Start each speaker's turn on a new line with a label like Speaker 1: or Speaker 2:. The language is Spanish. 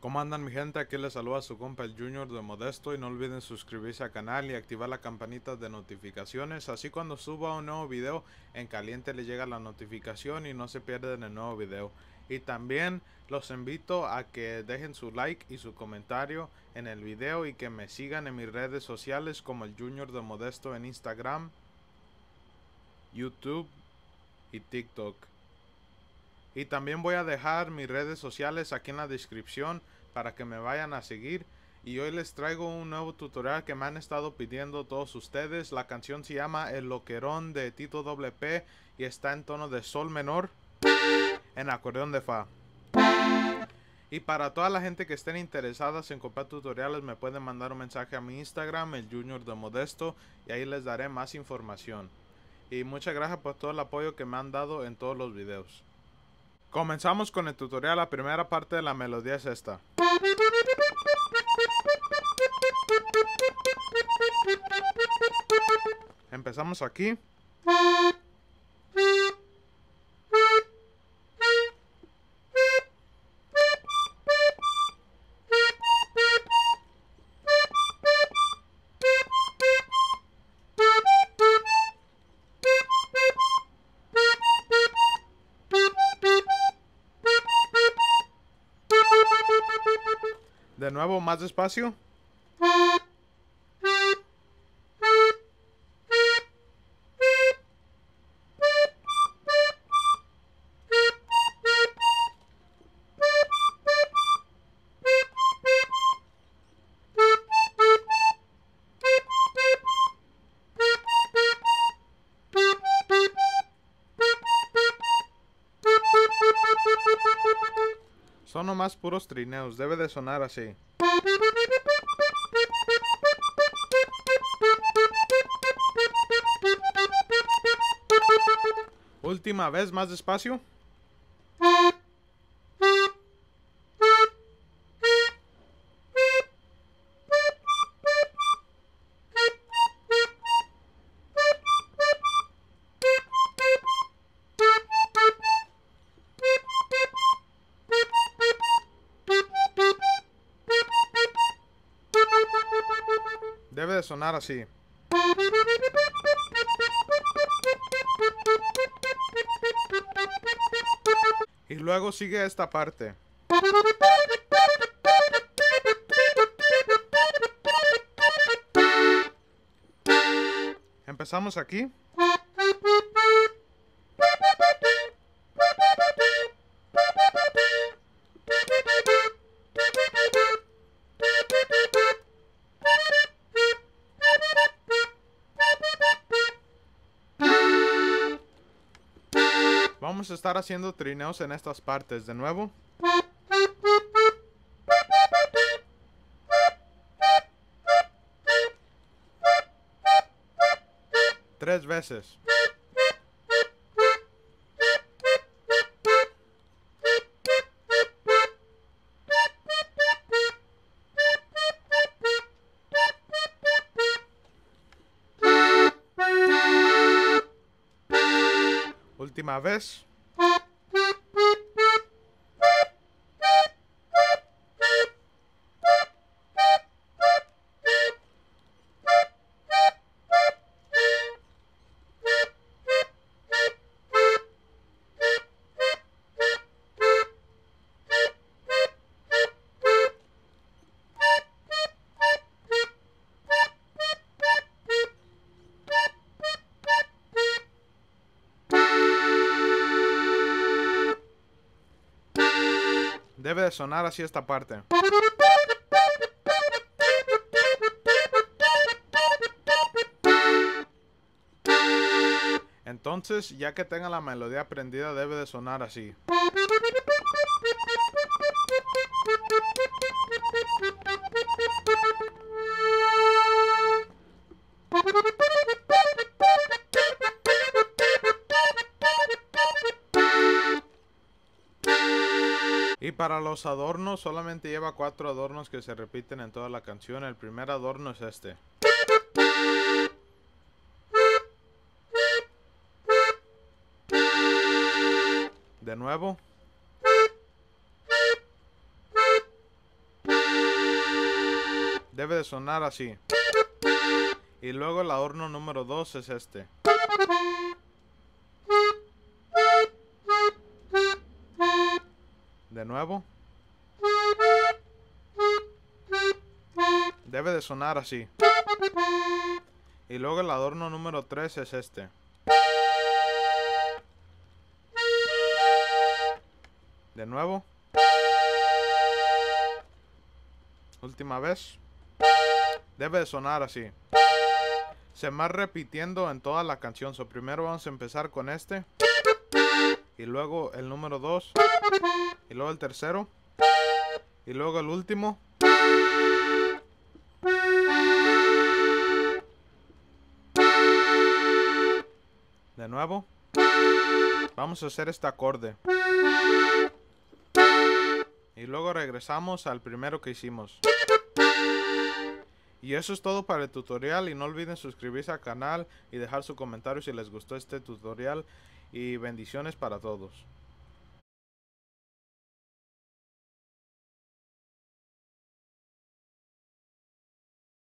Speaker 1: ¿Cómo andan mi gente? Aquí les saluda su compa el Junior de Modesto y no olviden suscribirse al canal y activar la campanita de notificaciones así cuando suba un nuevo video en caliente les llega la notificación y no se pierden el nuevo video. Y también los invito a que dejen su like y su comentario en el video y que me sigan en mis redes sociales como el Junior de Modesto en Instagram, YouTube y TikTok. Y también voy a dejar mis redes sociales aquí en la descripción para que me vayan a seguir. Y hoy les traigo un nuevo tutorial que me han estado pidiendo todos ustedes. La canción se llama El Loquerón de Tito WP y está en tono de sol menor en acordeón de fa. Y para toda la gente que estén interesadas en comprar tutoriales me pueden mandar un mensaje a mi Instagram, el Junior de Modesto, y ahí les daré más información. Y muchas gracias por todo el apoyo que me han dado en todos los videos. Comenzamos con el tutorial, la primera parte de la melodía es esta. Empezamos aquí. De nuevo, más despacio. Son nomás puros trineos, debe de sonar así. Última vez, más despacio. Debe de sonar así. Y luego sigue esta parte. Empezamos aquí. Estar haciendo trineos en estas partes de nuevo. Tres veces. Última vez. Debe de sonar así esta parte. Entonces, ya que tenga la melodía aprendida, debe de sonar así. Para los adornos, solamente lleva cuatro adornos que se repiten en toda la canción. El primer adorno es este. De nuevo. Debe de sonar así. Y luego el adorno número 2 es este. Nuevo. Debe de sonar así. Y luego el adorno número 3 es este. De nuevo. Última vez. Debe de sonar así. Se va repitiendo en toda la canción. So, primero vamos a empezar con este. Y luego el número 2. Y luego el tercero. Y luego el último. De nuevo. Vamos a hacer este acorde. Y luego regresamos al primero que hicimos. Y eso es todo para el tutorial y no olviden suscribirse al canal y dejar su comentario si les gustó este tutorial y bendiciones para todos.